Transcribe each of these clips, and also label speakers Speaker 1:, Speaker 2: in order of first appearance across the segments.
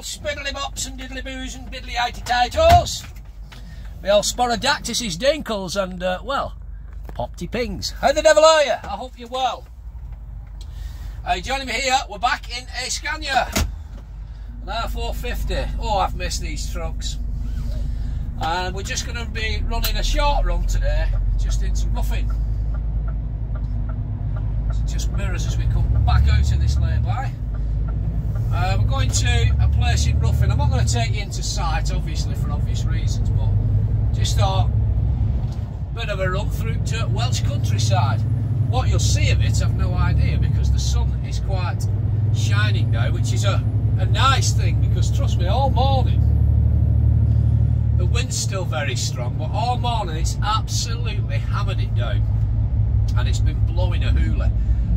Speaker 1: old spiddly bops and diddly boos and diddly eighty titles. My old Sporadactyls, dinkles, and, uh, well, Popty Pings. How the devil are you? I hope you're well. Uh, joining me here, we're back in a Scania. An R450. Oh, I've missed these trucks. And we're just going to be running a short run today, just into. So just mirrors as we come back out of this lay-by. Uh, we're going to a place in Ruthin. I'm not going to take you into sight, obviously, for obvious reasons, but just thought, bit of a run through to Welsh countryside. What you'll see of it, I've no idea, because the sun is quite shining now, which is a, a nice thing, because trust me, all morning, the wind's still very strong, but all morning it's absolutely hammered it down. And it's been blowing a hoolie.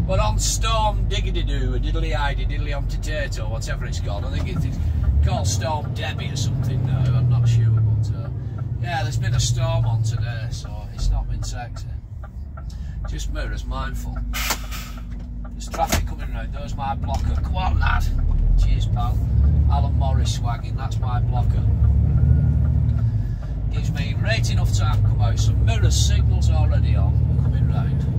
Speaker 1: But on Storm Diggity Doo, Diddly Ida, Diddly on Potato, whatever it's called, I think it's called Storm Debbie or something now, I'm not sure. But uh, yeah, there's been a storm on today, so it's not been sexy. Just mirrors mindful. There's traffic coming around, there's my blocker. Come on, lad. Cheers, pal. Alan Morris swagging, that's my blocker gives me right enough time to come out. Some mirror signals already on, coming round.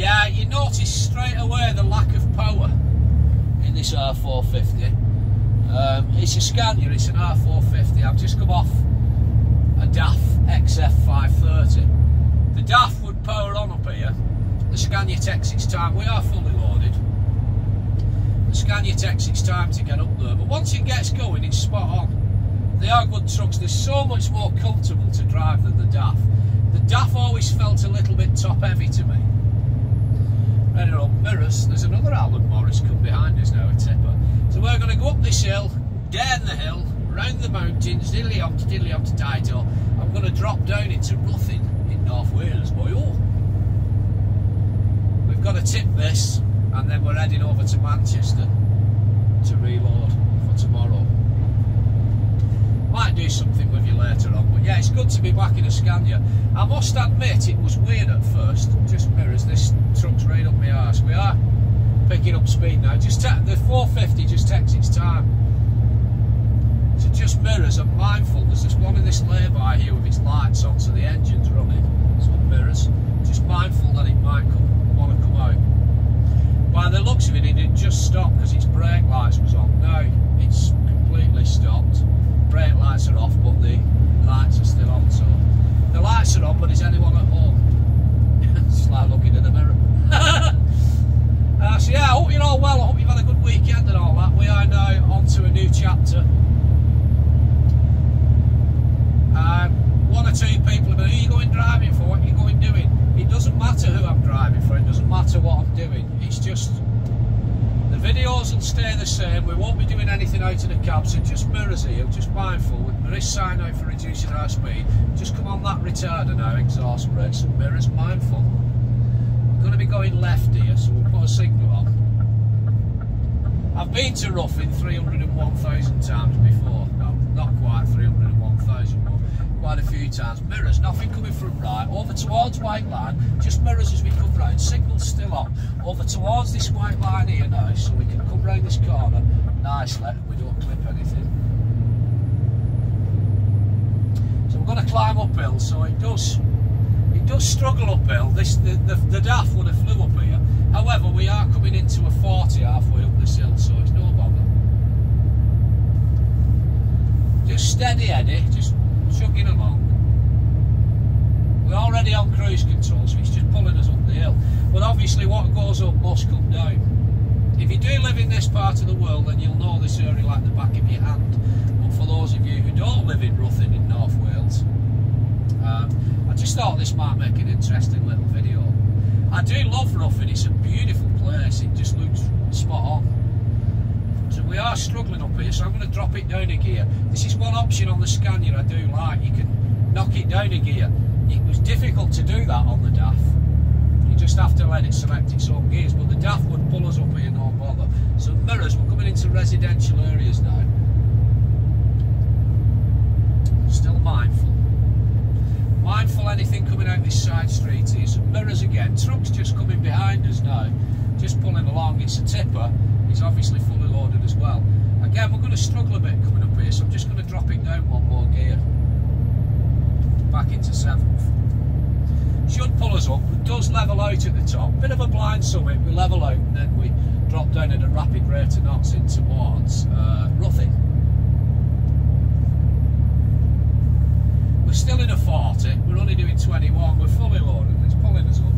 Speaker 1: Yeah, you notice straight away the lack of power in this R450. Um, it's a Scania, it's an R450. I've just come off a DAF XF530. The DAF would power on up here. The Scania takes its time. We are fully loaded. The Scania takes its time to get up there, but once it gets going, it's spot on. They are good trucks. They're so much more comfortable to drive than the DAF. The DAF always felt a little bit top heavy to me. Right up mirrors, there's another Alan Morris come behind us now, a tipper. So we're going to go up this hill, down the hill, round the mountains, diddly up to on to Dido. I'm going to drop down into Ruthin in North Wales, boy. Oh. We've got to tip this and then we're heading over to Manchester to reload for tomorrow. Might do something with you later on, but yeah, it's good to be back in a Scania. I must admit, it was weird at first, just mirrors, this truck's right up my arse. We are picking up speed now, just the 450 just takes its time. So just mirrors, I'm mindful, there's just one in this lay-by here with its lights on, so the engine's running, so mirrors. Just mindful that it might come, want to come out. By the looks of it, it did just stop because its brake lights was on. Now it's completely stopped. Brake lights are off, but the lights are still on. So the lights are on, but is anyone at home? it's like looking in the mirror. uh, so yeah, I hope you're all well. I hope you've had a good weekend and all that. We are now on to a new chapter. Um, one or two people have been, who are you going driving for? What are you going doing? It doesn't matter who I'm driving for, it doesn't matter what I'm doing. It's just the videos will stay the same. We won't be doing anything out of the cab, so just mirrors here, just mindful. There is sign out for reducing our speed. Just come on that retarder now, exhaust brakes and mirrors, mindful. We're going to be going left here, so we'll put a signal on. I've been to Ruthin 301,000 times before. No, not quite 301,000, but quite a few times. Mirrors, nothing coming from right. Over towards white line, just mirrors as we come round. Signal's still on. Over towards this white line here now, so we can come round this corner nicely. We don't clip anything. So we're going to climb uphill, so it does it does struggle uphill. This the, the, the DAF would have flew up here. However, we are coming into a 40 halfway up this hill, so it's no bother. Just steady Eddie, just chugging along. We're already on cruise control, so it's just pulling us up the hill. But obviously what goes up must come down. If you do live in this part of the world, then you'll know this area like the back of your hand. But for those of you who don't live in Ruthin in North Wales, um, I just thought this might make an interesting little video. I do love Ruthin, it's a beautiful place, it just looks spot on. So we are struggling up here, so I'm going to drop it down a gear. This is one option on the Scania I do like, you can knock it down a gear. It was difficult to do that on the DAF. Just have to let it select its own gears, but the DAF would pull us up here, no bother. So mirrors, we're coming into residential areas now. Still mindful. Mindful anything coming out this side street. Some mirrors again. Trucks just coming behind us now. just pulling along. It's a tipper. It's obviously fully loaded as well. Again, we're going to struggle a bit coming up here, so I'm just going to drop it down one more gear. Back into seventh. Should pull us up. It does level out at the top. Bit of a blind summit. We level out and then we drop down at a rapid rate of knots in towards uh, Ruthin. We're still in a 40. We're only doing 21. We're fully loaded. It's pulling us up.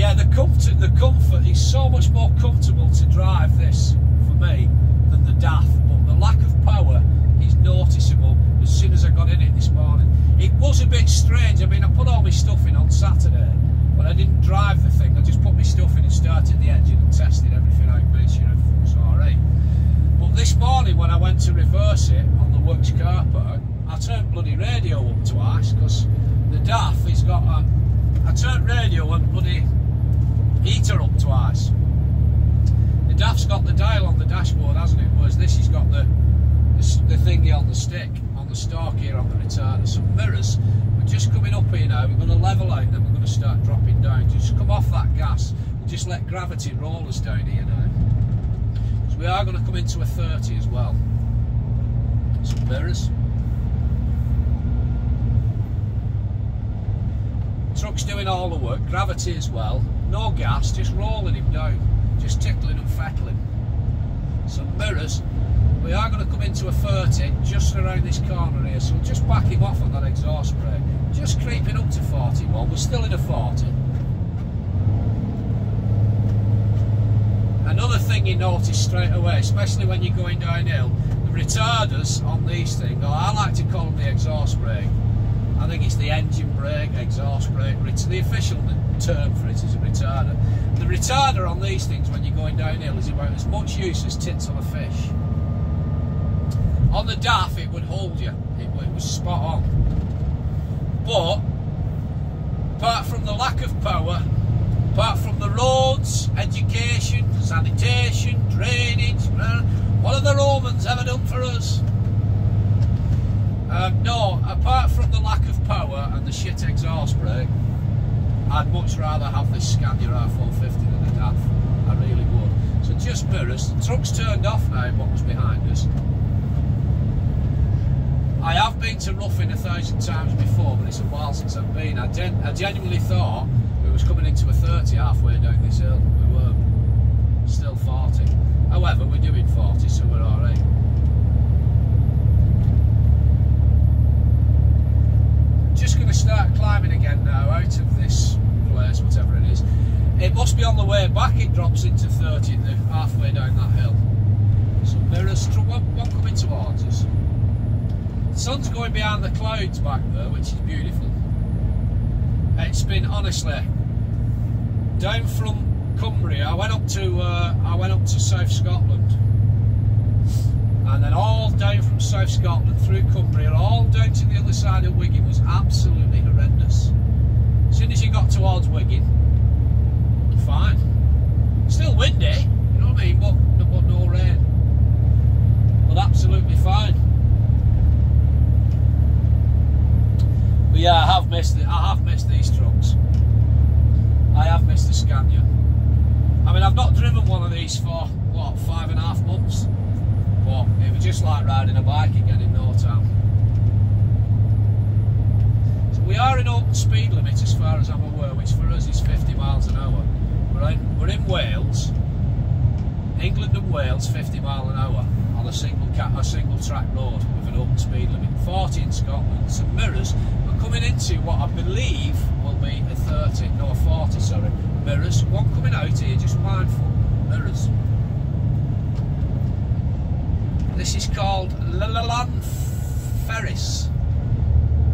Speaker 1: yeah, the comfort, the comfort is so much more comfortable to drive this for me than the DAF, but the lack of power is noticeable as soon as I got in it this morning. It was a bit strange. I mean, I put all my stuff in on Saturday, but I didn't drive the thing. I just put my stuff in and started the engine and tested everything out, made sure everything was alright. But this morning, when I went to reverse it on the works car park, I turned bloody radio up twice because the DAF has got a. I turned radio and bloody heater up twice. The DAF's got the dial on the dashboard, hasn't it? Whereas this has got the, the, the thingy on the stick, the stalk here on the retarder. Some mirrors. We're just coming up here now. We're going to level out, then we're going to start dropping down. Just come off that gas. Just let gravity roll us down here now. Because we are going to come into a 30 as well. Some mirrors. Truck's doing all the work, gravity as well no gas, just rolling him down, just tickling and fettling. Some mirrors. We are going to come into a 30 just around this corner here, so we'll just back him off on that exhaust brake. Just creeping up to 41, we're still in a 40. Another thing you notice straight away, especially when you're going downhill, the retarders on these things, I like to call them the exhaust brake. I think it's the engine brake, exhaust brake, the official term for it is a retarder. The retarder on these things when you're going downhill is about as much use as tits on a fish. On the DAF it would hold you, it, it was spot on. But, apart from the lack of power, apart from the roads, education, sanitation, drainage, what have the Romans ever done for us? Um, no, apart from the lack of power and the shit exhaust brake, I'd much rather have this Scania R450 than a DAF. I really would. So just mirrors. The truck's turned off now, what was behind us. I have been to Ruthin a thousand times before, but it's a while since I've been. I, gen I genuinely thought we was coming into a 30 halfway down this hill. We were still 40. However, we're doing 40, so we're alright. Just going to start climbing again now out of this place, whatever it is. It must be on the way back, it drops into 30 halfway down that hill. So mirrors, one coming towards us. Sun's going behind the clouds back there, which is beautiful. It's been honestly down from Cumbria. I went up to uh, I went up to South Scotland, and then all down from South Scotland through Cumbria, all down to the other side of Wigan was absolutely horrendous. As soon as you got towards Wigan, fine. Still windy, you know what I mean, but, but no rain. But absolutely fine. But yeah, I have missed it. I have missed these trucks. I have missed the Scania. I mean, I've not driven one of these for what five and a half months, but it was just like riding a bike again in no time. So We are in open speed limit as far as I'm aware, which for us is 50 miles an hour. We're in, we're in Wales, England and Wales, 50 mile an hour on a single a single track road with an open speed limit. 40 in Scotland. Some mirrors. Coming into what I believe will be a 30, no a 40, sorry. Mirrors. One coming out here, just mindful. Mirrors. This is called Lalalan Ferris.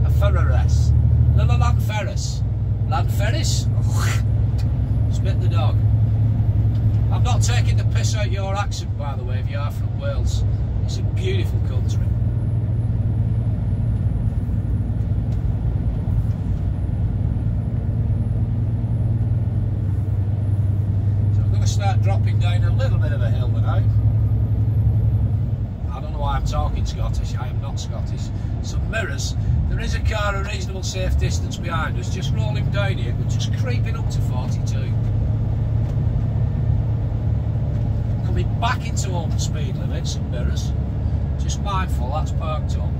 Speaker 1: A Ferraris. Little Ferris. Ferris. Spit the dog. I'm not taking the piss out your accent, by the way, if you are from Wales. It's a beautiful country. So I'm going to start dropping down a little bit of a hill now. I don't know why I'm talking Scottish, I am not Scottish. Some mirrors. There is a car a reasonable safe distance behind us, just rolling down here, but just creeping up to 42. Coming back into open speed limit, some mirrors. Just mindful, that's parked up.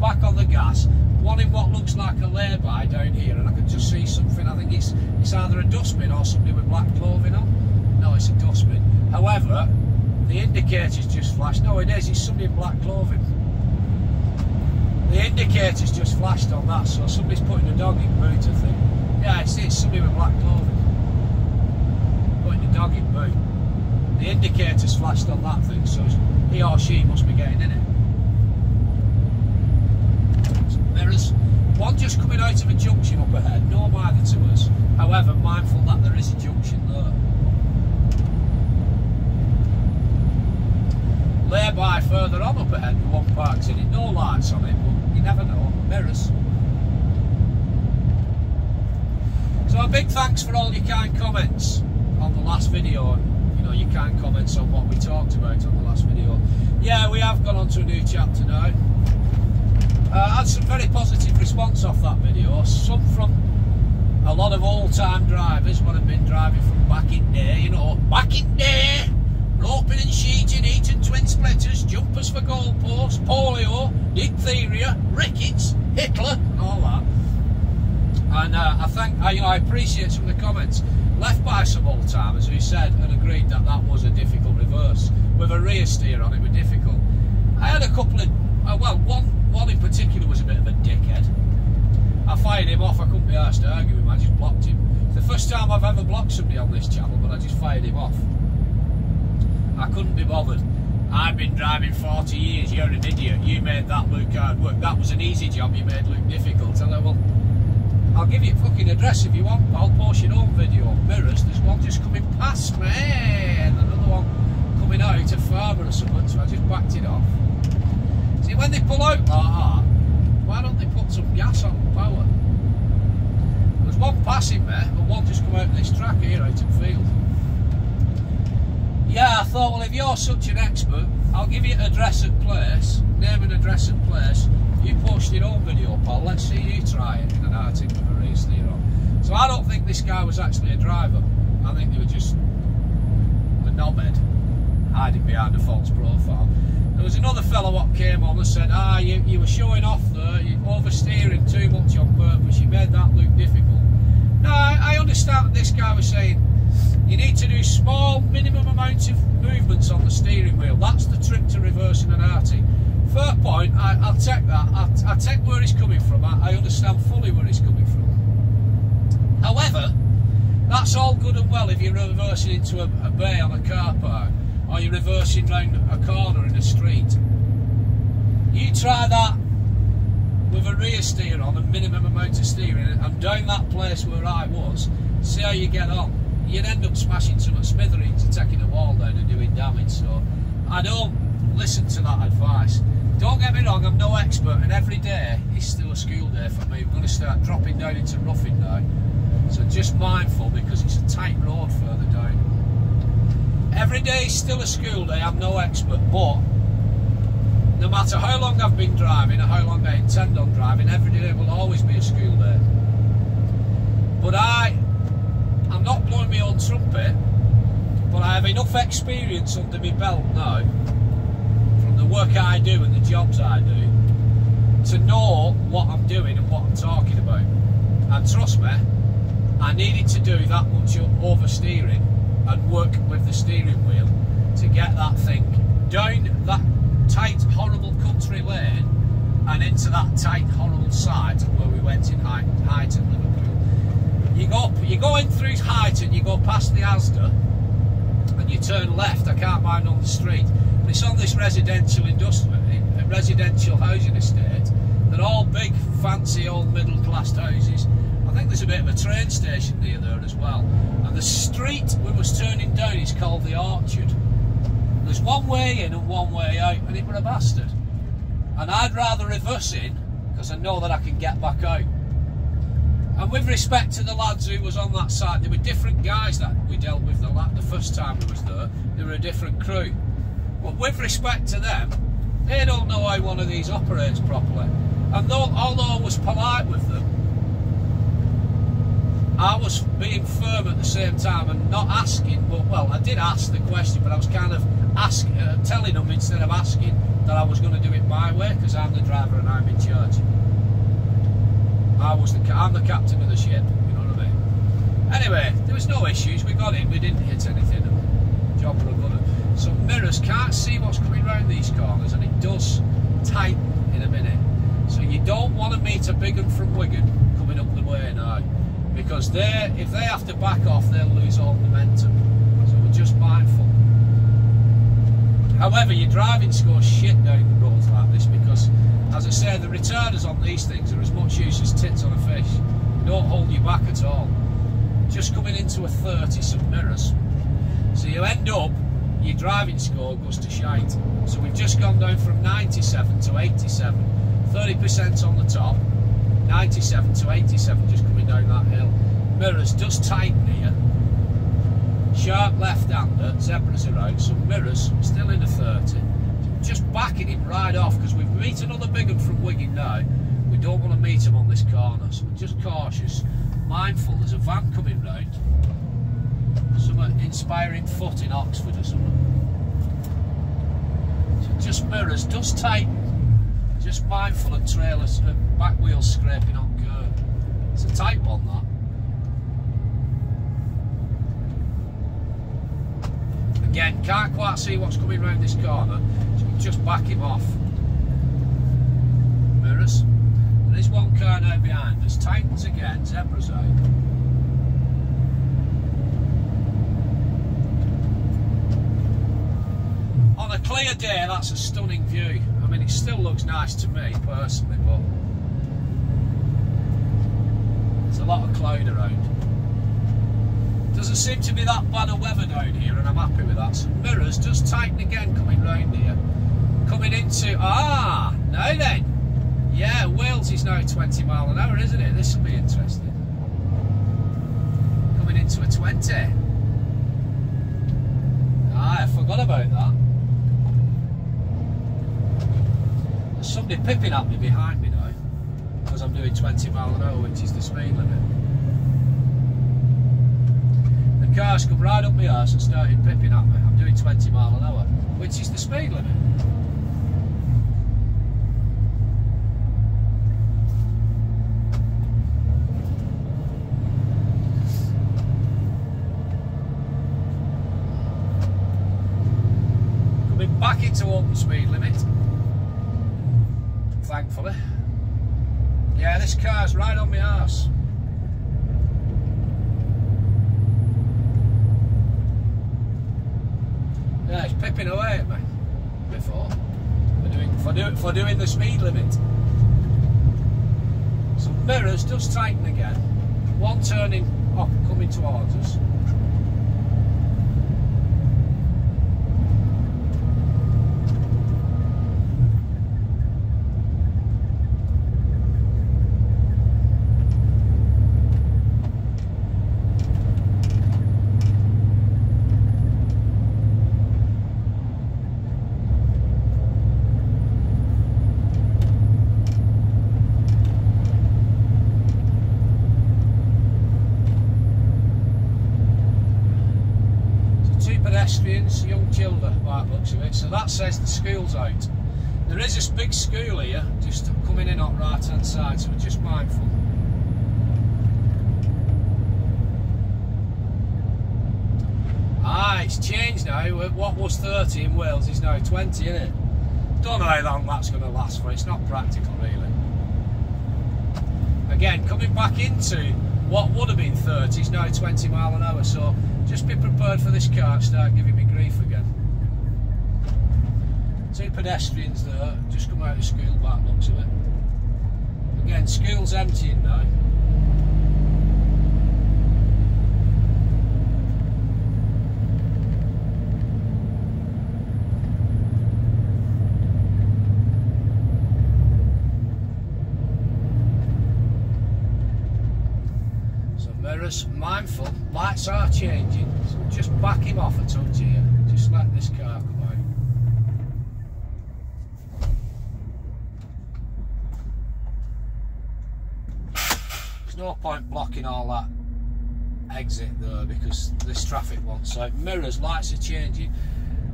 Speaker 1: Back on the gas, one in what looks like a lay-by down here, and I can just see something. I think it's it's either a dustbin or somebody with black clothing on. No, it's a dustbin. However, the indicator's just flashed. No, it is. It's somebody in black clothing. The indicator's just flashed on that, so somebody's putting a dog in boot, I think. Yeah, it's, it's somebody with black clothing. Putting a dog in boot. The indicator's flashed on that thing, so he or she must be getting in it. Mirrors. One just coming out of a junction up ahead, no either to us. However, mindful that there is a junction there. Lay-by further on up ahead with one parks in it, no lights on it, but you never know. Mirrors. So a big thanks for all your kind comments on the last video you know your kind comments on what we talked about on the last video. Yeah, we have gone on to a new chapter now. Uh, had some very positive response off that video. Some from a lot of old-time drivers, what have been driving from back in day, you know, back in day, roping and sheeting, Eaton twin splitters, jumpers for goalposts, polio, diphtheria, rickets, Hitler, and all that. And uh, I think I, you know, I appreciate some of the comments left by some old timers who said and agreed that that was a difficult reverse with a rear steer on it, was difficult. I had a couple of, uh, well, one one in particular was a bit of a dickhead. I fired him off, I couldn't be asked to argue with him, I just blocked him. It's the first time I've ever blocked somebody on this channel, but I just fired him off. I couldn't be bothered. I've been driving 40 years, you're an idiot, you made that look hard work. That was an easy job you made look difficult. And I well, I'll give you a fucking address if you want, I'll post your own video. Mirrors, there's one just coming past me, and another one coming out, a farmer or something, so I just backed it off. See, when they pull out like that, why don't they put some gas on power? There's one passing me, and one just come out of this track here out in field. Yeah, I thought, well, if you're such an expert, I'll give you an address and place, name and address and place. You post your own video, pal. Let's see you try it in an artic with a race on. So I don't think this guy was actually a driver. I think they were just a knobhead hiding behind a false profile. There was another fellow what came on and said, ah, you, you were showing off there, you're oversteering too much on purpose, you made that look difficult. No, I, I understand what this guy was saying. You need to do small, minimum amounts of movements on the steering wheel. That's the trick to reversing an arty. Fair point, I, will take that. I, I take where he's coming from. I, I understand fully where he's coming from. However, that's all good and well if you're reversing into a, a bay on a car park or you're reversing round a corner in a street. You try that with a rear steer on, a minimum amount of steering, and down that place where I was, see how you get on. You'd end up smashing some smithereens and taking a wall down and doing damage. So I don't listen to that advice. Don't get me wrong, I'm no expert, and every day is still a school day for me. We're going to start dropping down into Ruthin now. So just mindful because it's a tight road further down. Every day is still a school day, I'm no expert, but no matter how long I've been driving or how long I intend on driving, every day will always be a school day. But I, I'm not blowing my own trumpet, but I have enough experience under my belt now, from the work I do and the jobs I do, to know what I'm doing and what I'm talking about. And trust me, I needed to do that much oversteering and work with the steering wheel to get that thing down that tight, horrible country lane and into that tight, horrible side where we went in Huyton, Liverpool. You go, you go in through Huyton, you go past the Asda, and you turn left. I can't mind on the street, but it's on this residential industrial, uh, residential housing estate. They're all big, fancy, old middle-class houses. I think there's a bit of a train station near there as well. And the street we was turning down is called the Orchard. There's one way in and one way out, and it were a bastard. And I'd rather reverse in, because I know that I can get back out. And with respect to the lads who was on that side, there were different guys that we dealt with the, the first time we was there. They were a different crew. But with respect to them, They don't know how one of these operates properly. And though, although I was polite with them, I was being firm at the same time and not asking, but well, I did ask the question, but I was kind of ask, uh, telling them instead of asking that I was going to do it my way because I'm the driver and I'm in charge. I was the I'm the captain of the ship. You know what I mean? Anyway, there was no issues. We got in. We didn't hit anything. Job for a good. So mirrors can't see what's coming around these corners, and it does tighten in a minute. So you don't want to meet a big one from Wigan coming up the way now because they if they have to back off they'll lose all momentum so we're just mindful however your driving scores shit down the roads like this because as I say the retarders on these things are as much use as tits on a fish they don't hold you back at all just coming into a 30 some mirrors so you end up your driving score goes to shite so we've just gone down from 97 to 87 30% on the top 97 to 87 just coming down that hill. Mirrors just tighten here. Sharp left-hander, zebras are out, some mirrors still in a 30. Just backing him right off because we've meet another big one from Wigan now. We don't want to meet him on this corner, so we're just cautious, mindful. There's a van coming round. Some inspiring foot in Oxford or something. So just mirrors, just tighten just mindful of trailers, uh, back wheels scraping on curb. It's a tight one that. Again, can't quite see what's coming round this corner, just back him off. Mirrors. There is one car now behind us. Tightens again, zebra's out. On a clear day, that's a stunning view. I mean, it still looks nice to me personally, but there's a lot of cloud around. Doesn't seem to be that bad of weather down here, and I'm happy with that. Some mirrors just tighten again coming round here. Coming into, ah, now then. Yeah, Wales is now 20 mile an hour, isn't it? This will be interesting. Coming into a 20. Ah, I forgot about that. There's somebody pipping at me behind me now because I'm doing 20 mile an hour, which is the speed limit. The car's come right up my arse and started pipping at me. I'm doing 20 mile an hour, which is the speed limit. Into open speed limit thankfully. Yeah, this car's right on my ass. Yeah, it's pipping away at me before for doing for for doing the speed limit. Some mirrors just tighten again. One turning up coming towards us. pedestrians, young children by the looks of it. So that says the school's out. There is this big school here, just coming in on right hand side, so we're just mindful. Ah, it's changed now. What was 30 in Wales is now 20, isn't it? Don't know how long that's going to last for. It's not practical, really. Again, coming back into what would have been 30 is now 20 mile an hour, so just be prepared for this car to start giving me grief again. Two pedestrians there, just come out of school back looks of it. Again, school's emptying now. So, Mirrors, mindful, lights are changing, so just back him off a touch here, just let this car come out. There's no point blocking all that exit though because this traffic wants so mirrors, lights are changing.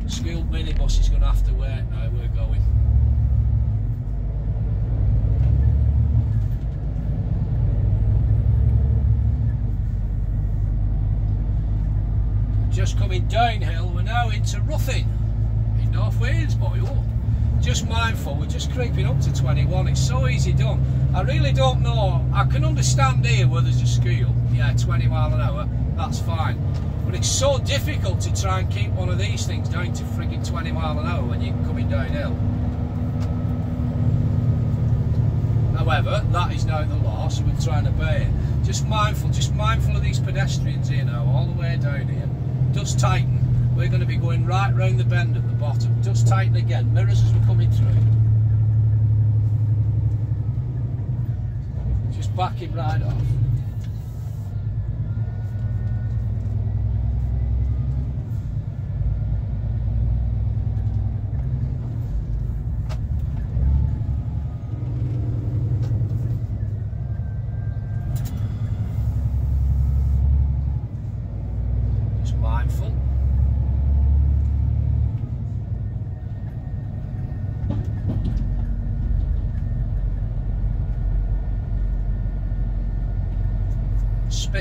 Speaker 1: School minibus is going to have to wait now, we're going. Just coming downhill, we're now into Ruthin in North Wales, boy. Oh just mindful, we're just creeping up to 21. It's so easy done. I really don't know. I can understand here where there's a school, yeah, 20 mile an hour, that's fine. But it's so difficult to try and keep one of these things down to frigging 20 mile an hour when you're coming downhill. However, that is now the law, so we're trying to obey it. Just mindful, just mindful of these pedestrians here now, all the way down here. Does tighten we're going to be going right round the bend at the bottom. Just tighten again, mirrors as we're coming through. Just back him right off.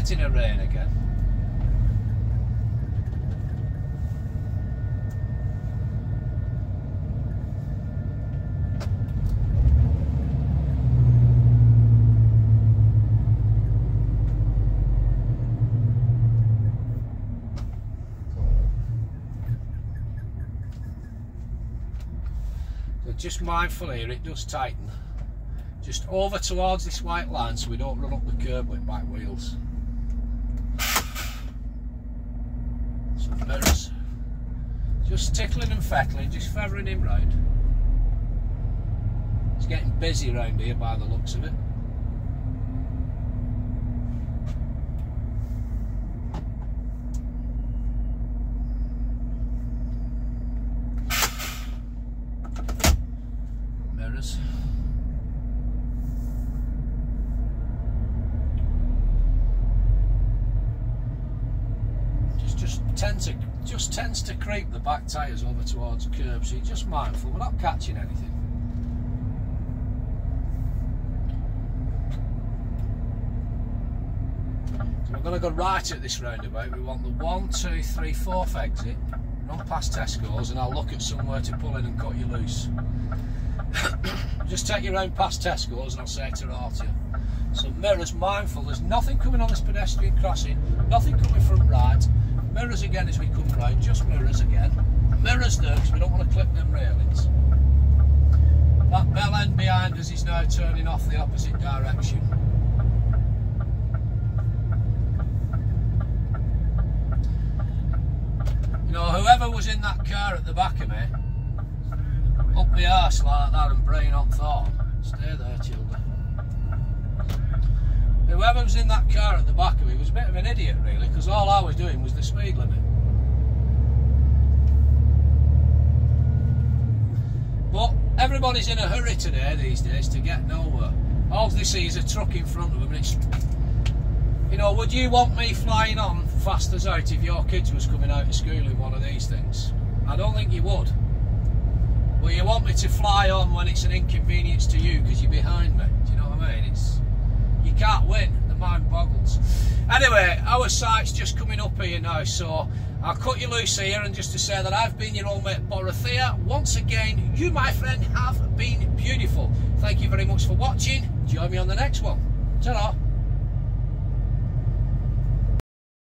Speaker 1: Spitting a rain again. So just mindful here, it does tighten. Just over towards this white line so we don't run up the curb with back wheels. Mirrors. Just tickling and fettling, just feathering him round. It's getting busy around here by the looks of it. tend to just tends to creep the back tyres over so just mindful, we're not catching anything. So we're going to go right at this roundabout, we want the one, two, three, fourth exit, run past Tesco's and I'll look at somewhere to pull in and cut you loose. just take you round past Tesco's and I'll say to you. So mirrors mindful, there's nothing coming on this pedestrian crossing, nothing coming from right, Mirrors again as we come round, just mirrors again. Mirrors there because we don't want to clip them railings. That bell end behind us is now turning off the opposite direction. You know, whoever was in that car at the back of me, up the arse like that and brain on thought. Stay there, children. Whoever was in that car at the back of me was a bit of an idiot, really, because all I was doing was the speed limit. But everybody's in a hurry today, these days, to get nowhere. All they see is a truck in front of them, and it's... You know, would you want me flying on fast as out if your kids was coming out of school in one of these things? I don't think you would. But you want me to fly on when it's an inconvenience to you because you're behind me. Do you know what I mean? It's you can't win. The mind boggles. Anyway, our site's just coming up here now, so I'll cut you loose here and just to say that I've been your old mate Borothea. Once again, you, my friend, have been beautiful. Thank you very much for watching. Join me on the next one. ta -da.